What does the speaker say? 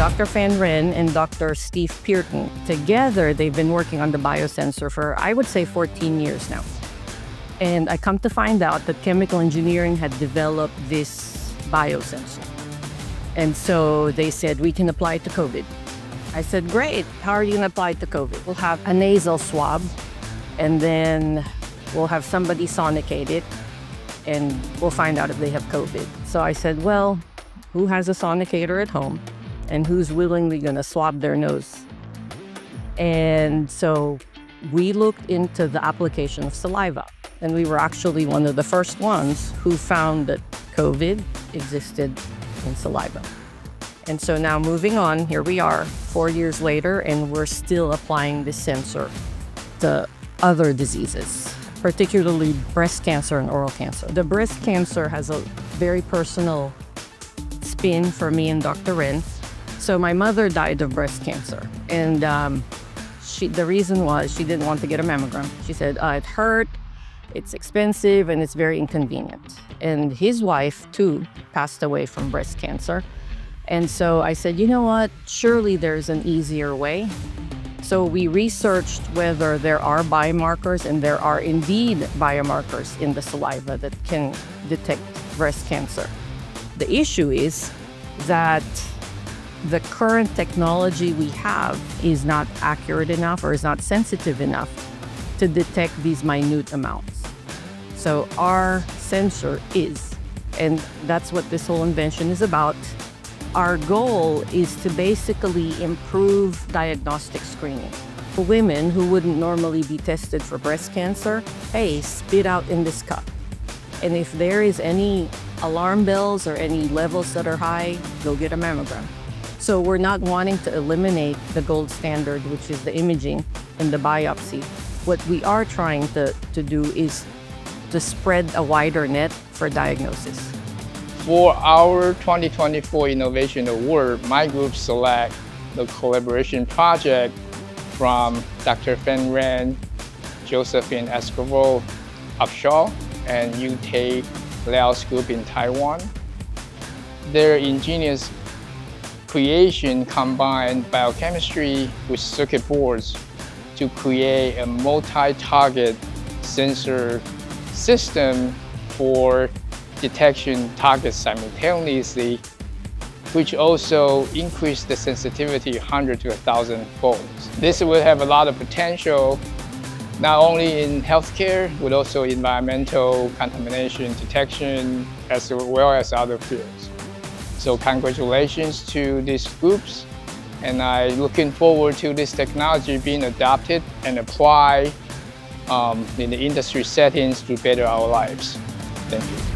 Dr. Fan Ren and Dr. Steve Pearton. Together, they've been working on the biosensor for, I would say, 14 years now. And I come to find out that chemical engineering had developed this biosensor. And so they said, we can apply it to COVID. I said, great. How are you going to apply it to COVID? We'll have a nasal swab, and then we'll have somebody sonicate it, and we'll find out if they have COVID. So I said, well, who has a sonicator at home? And who's willingly going to swab their nose. And so we looked into the application of saliva. And we were actually one of the first ones who found that COVID existed in saliva. And so now moving on, here we are four years later, and we're still applying this sensor to other diseases, particularly breast cancer and oral cancer. The breast cancer has a very personal spin for me and Dr. Ren so my mother died of breast cancer, and um, she the reason was she didn't want to get a mammogram. She said uh, it hurt, it's expensive, and it's very inconvenient. And his wife too passed away from breast cancer, and so I said, you know what? Surely there's an easier way. So we researched whether there are biomarkers, and there are indeed biomarkers in the saliva that can detect breast cancer. The issue is that the current technology we have is not accurate enough or is not sensitive enough to detect these minute amounts. So our sensor is, and that's what this whole invention is about. Our goal is to basically improve diagnostic screening. For women who wouldn't normally be tested for breast cancer, hey, spit out in this cup. And if there is any alarm bells or any levels that are high, go get a mammogram. So we're not wanting to eliminate the gold standard, which is the imaging and the biopsy. What we are trying to, to do is to spread a wider net for diagnosis. For our 2024 Innovation Award, my group select the collaboration project from Dr. Fan Ren, Josephine Esquivel Upshaw, and Yu-Te Liao's group in Taiwan. Their ingenious creation combined biochemistry with circuit boards to create a multi-target sensor system for detection targets simultaneously, which also increased the sensitivity 100 to 1,000 folds. This will have a lot of potential, not only in healthcare, but also environmental contamination detection, as well as other fields. So congratulations to these groups. And I'm looking forward to this technology being adopted and applied um, in the industry settings to better our lives. Thank you.